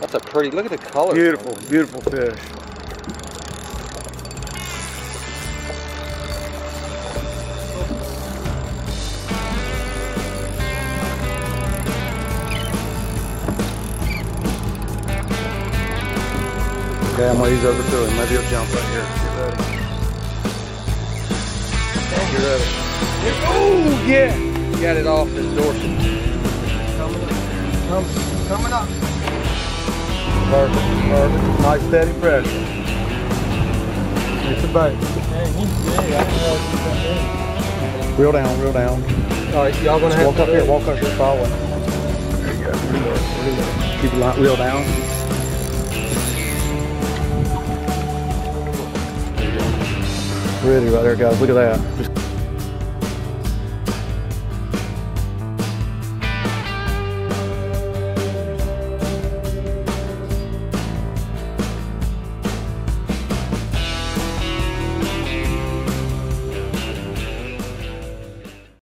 That's a pretty, look at the color. Beautiful, beautiful fish. Okay, I'm gonna ease over to him. Maybe he'll jump right here. Get ready. Get ready. Oh, yeah! Got it off his dorsal. Coming up. Coming up. Perfect, perfect. Nice steady pressure. It's a bait. Reel down, reel down. All right, y'all gonna have Walk to up here, walk up here, follow. There you go. Reel. Keep the line, reel down. Ready right there, guys. Look at that. Just